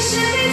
should be